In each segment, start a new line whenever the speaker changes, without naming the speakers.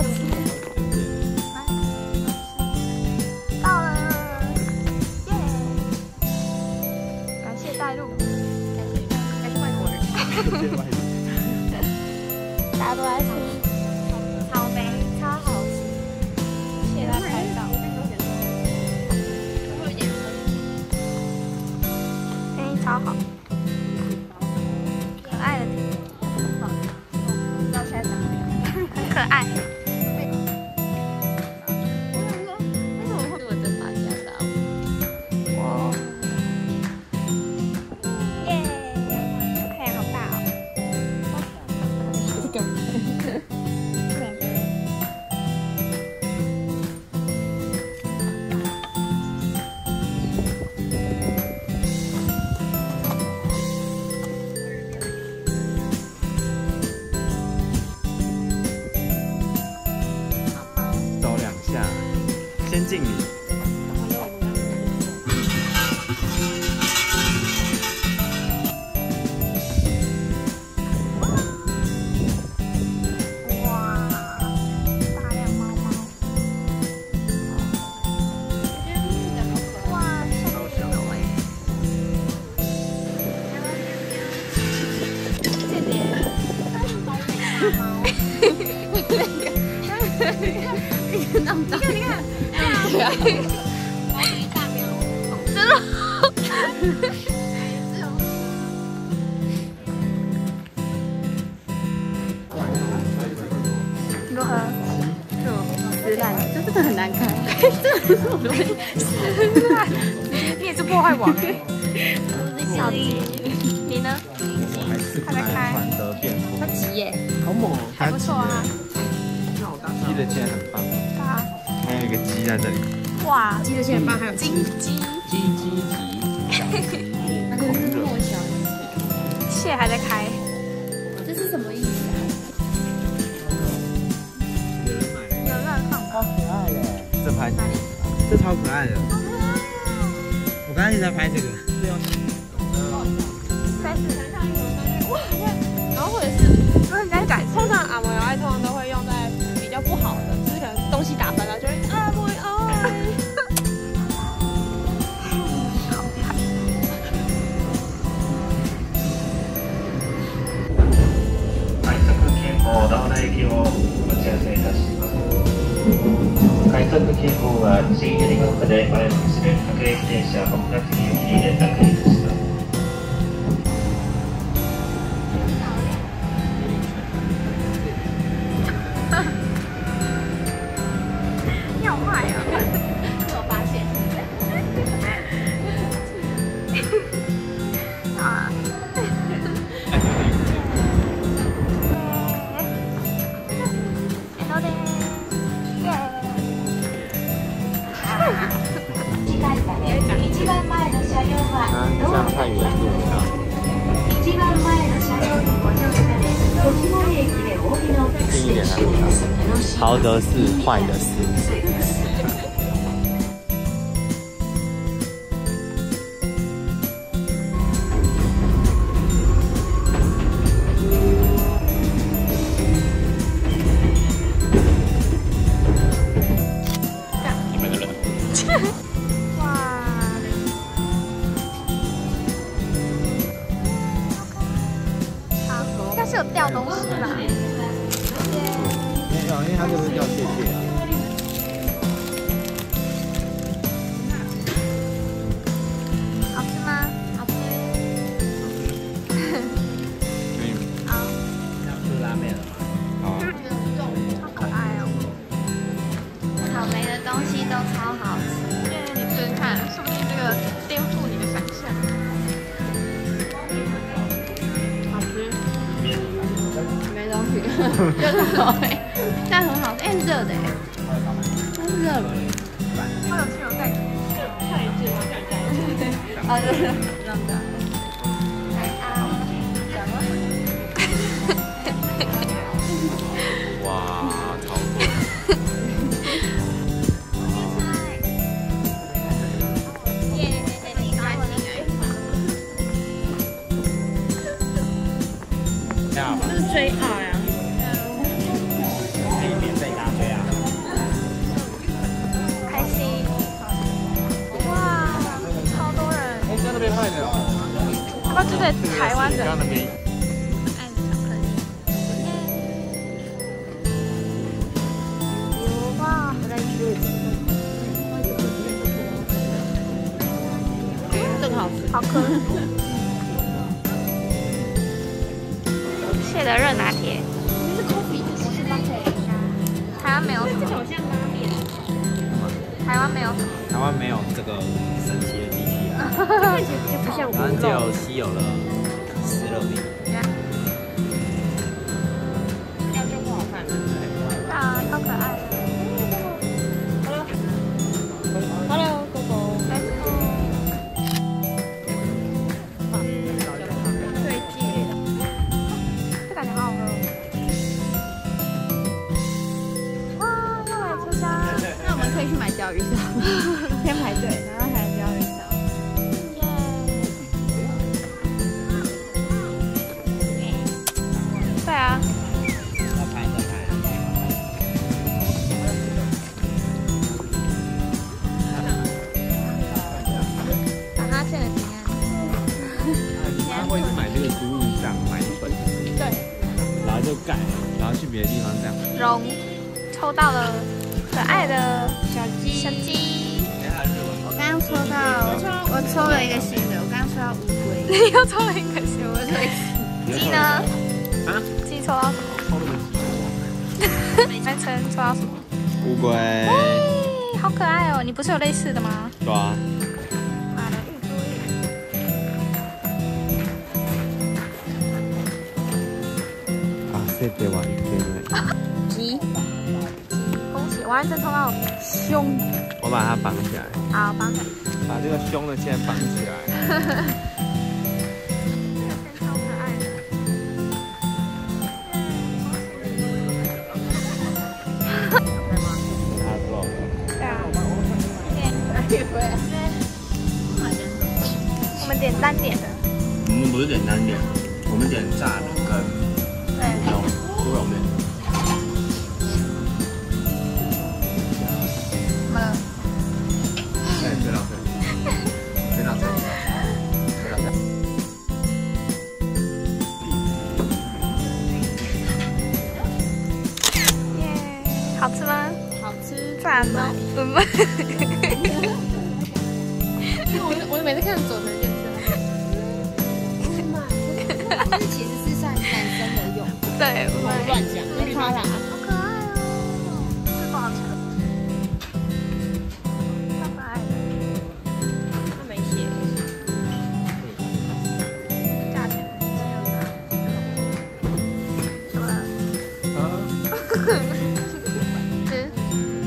好这真的很难看，这是我的问题。你也是破坏王哎。小鸡，你呢？
我还是
他在开
买得变
他
疯，
急耶，
好猛哦！
还不错啊。
鸡的线很棒，
啊，
还有一个鸡在这里。
哇，
鸡的线棒还有
金鸡，
鸡鸡鸡，
那个是莫小，
蟹还在开，
这
超可爱的。我刚才一直在拍这个。这样。
三四，
然后或者是，
那你在改
通常阿摩爱通常都会用在比较不好的，就是可能东西打翻了，就会啊莫爱。
快速警報直田駅をお知らせいたします Ito, pagkikuha, sa inyo rin ang padayon para sa president, pagkakit sa kompleksity ng
ilan ng 坏
的是。它就是叫谢谢啊。
好吃吗？好吃。
可以。
好，
拉面。了吗？好。啊。
好。可爱哦。草莓的东西都超好。吃。耶，你试试看，说不定这个颠覆你的想象。好。吃。
没东西。
就是好。哎，但很好，哎，热的哎，真热了。
哇，超贵。
耶。
这
是 JR 呀，
在
台湾
的巧克力。
哇，这个好吃，
好喝。蟹的热拿铁。这是 coffee，不是 latte。台湾没有什么。
好像拉面。
台湾没有什么。
台湾没有这个神奇
看起来就不像
台湾只有稀有的
抽到了可爱的小鸡。小鸡。我刚刚抽到，我抽了一个新的，我刚刚抽到乌龟。你又抽了一个新的，鸡呢？
啊？
鸡抽到什么？
抽那么
南城抽到什么？
乌龟。
哎，好可爱哦！你不是有类似的吗？
对啊。
买了一堆。
啊，这边玩一边
鸡。我还真抽到胸。
我把它绑起来，
好，绑起来。
把这个胸的先绑起来。
超可爱的。
他说。
对啊。我们点单点的。
我们不是点单点，我们点炸的跟
对，
我乱讲，没他啦。
好可爱哦。这多少钱？超可爱的。
他没写。
价钱？什么？吃。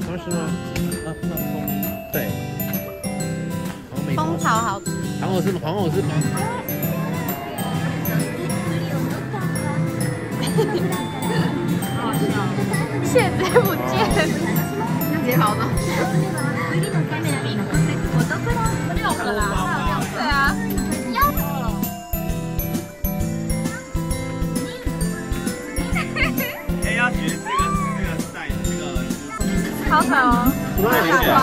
他是吗？啊，那风对，黄梅
蜂巢好吃。
黄藕是黄藕是吗？
蟹直接不见，直接跑走。六个啦，对啊。
哎，要学这个这个赛这个
好惨哦。
危
吗？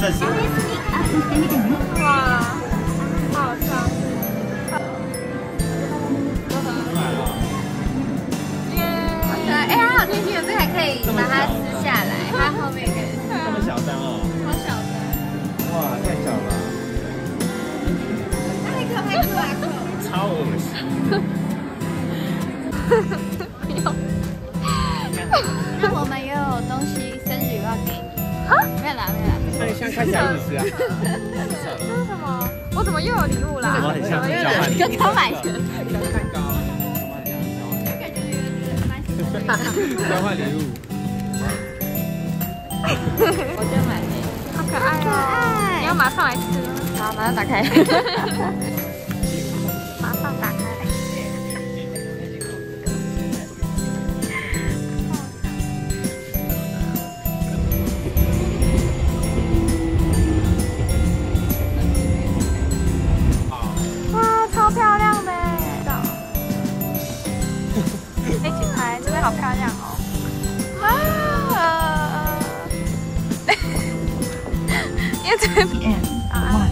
这是
哇，好香。耶！好可爱，哎，它好贴心哦，这个还可以把它撕下来，它后面可以。
这么小张哦，
好小的。
哇，太一下样看起吃啊。
这是什么？我怎么又有礼物啦？
怎么很像是交换
买的。
交换礼物。
我就买那个，好可爱哦！你要马上来吃吗？好，马上打开。因为这边啊，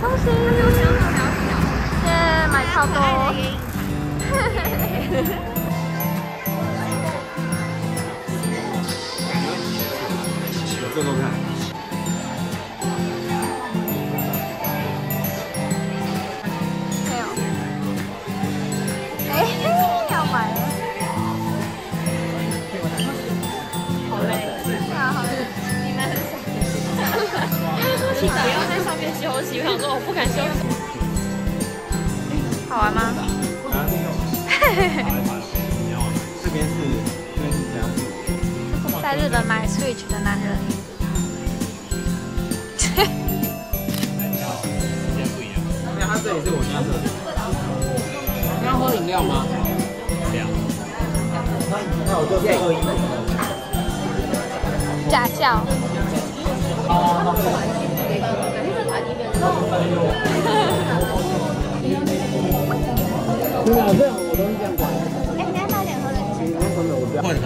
恭喜！耶，买超多。
做做看。
没有。哎，要买了。好累。啊，好累。你们很
不要在上面休息，我想说我不敢休息。
好玩吗？
啊。这边是这边是这样。
在日本买 Switch 的男人。
这里是我家的。你要喝饮料吗？不要。那我就这个。
假笑。
真的，这样我都是这样管。
哎，你要买点喝的。
你用什么？我不要。换成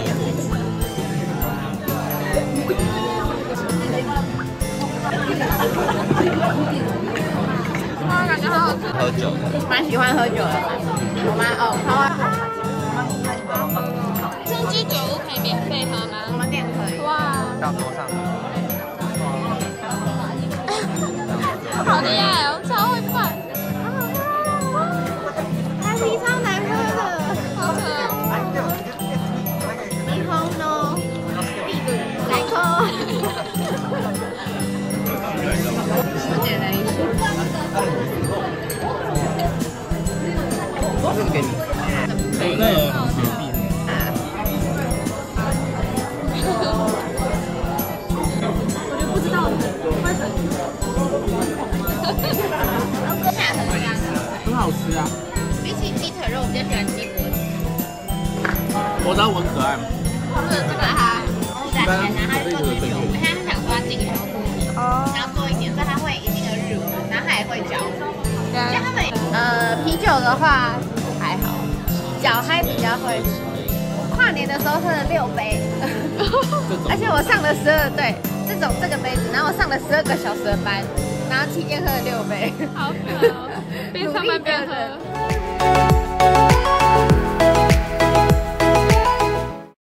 哇，感觉好好吃。
喝酒。
蛮喜欢喝酒的。我妈哦，好啊。
珍珠酒屋可以免费喝吗？
我们店可以。哇，
到桌上。
好厉害哦，超会办。它是超难喝的，好可爱。日本のビール最高。我点了一
这个给你。哎，那个雪碧。很好吃啊！
比起鸡腿肉，我比较喜欢鸡脖子。
我知道我很可爱嘛。
就是这个它加钱，然后它就做进去。他们呃啤酒的话还好，脚嗨比较会。跨年的时候喝了六杯，而且我上了十二对这种这个杯子，然后我上了十二个小时的班，然后期间喝了六杯，
好可哦，边上班边喝。